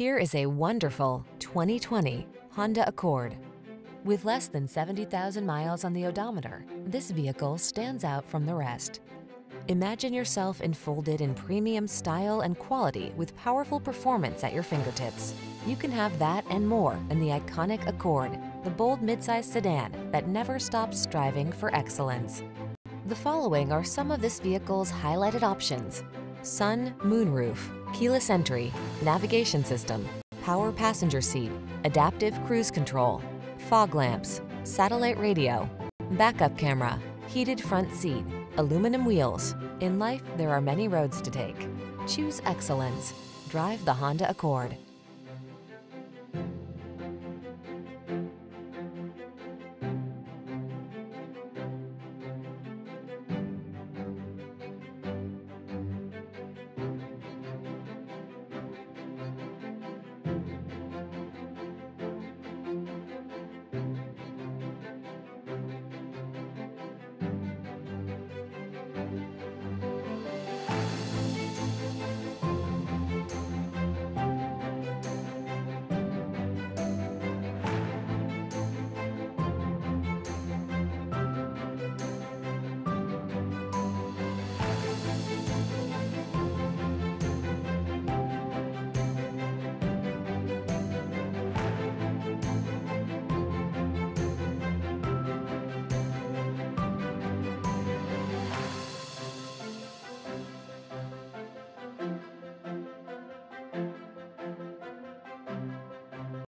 Here is a wonderful 2020 Honda Accord. With less than 70,000 miles on the odometer, this vehicle stands out from the rest. Imagine yourself enfolded in premium style and quality with powerful performance at your fingertips. You can have that and more in the iconic Accord, the bold midsize sedan that never stops striving for excellence. The following are some of this vehicle's highlighted options. Sun, moonroof, keyless entry, navigation system, power passenger seat, adaptive cruise control, fog lamps, satellite radio, backup camera, heated front seat, aluminum wheels. In life, there are many roads to take. Choose excellence. Drive the Honda Accord.